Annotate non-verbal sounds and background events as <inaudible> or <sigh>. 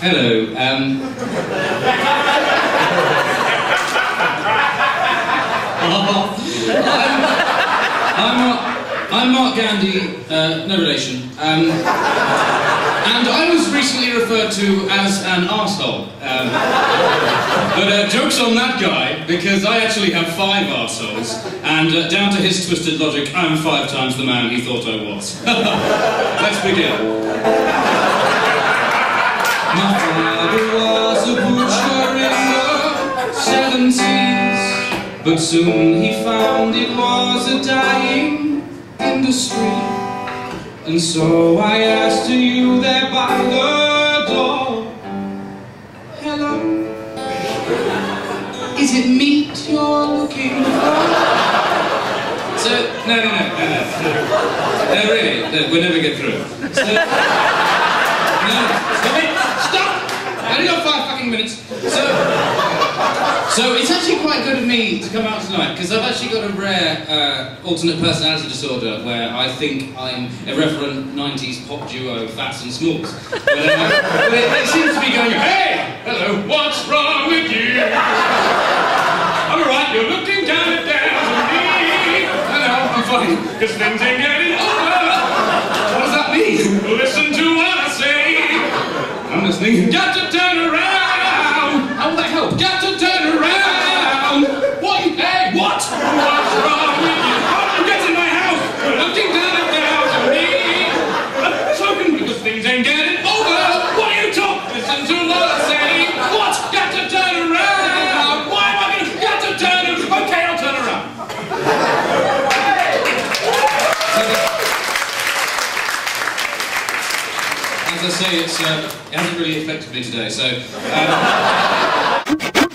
Um, <laughs> I'm, I'm, Mark, I'm Mark Gandey, uh, no relation. Um, and I was recently referred to as an arsehole. Um, but uh, joke's on that guy, because I actually have five arseholes, and uh, down to his twisted logic, I'm five times the man he thought I was. <laughs> Let's begin. But soon he found it was a dying industry. And so I asked you there by the door, hello, is it meat you're looking for? So, no, no, no, no, no, no, really, no, we'll never get through. So, no, stop it! Stop! I only got five fucking minutes. So, so it's actually quite good of me to come out tonight because I've actually got a rare uh, alternate personality disorder where I think I'm a irreverent 90s pop duo Phats and Smalls. But, uh, but it, it seems to be going, hey, hello, what's wrong with you? I'm alright, you're looking down and down to me. Hello, I'm fine, because things ain't getting over. What does that mean? Listen to what I say. I'm listening. as I say, um, it uh, hasn't really affected me today, so... Um... <laughs>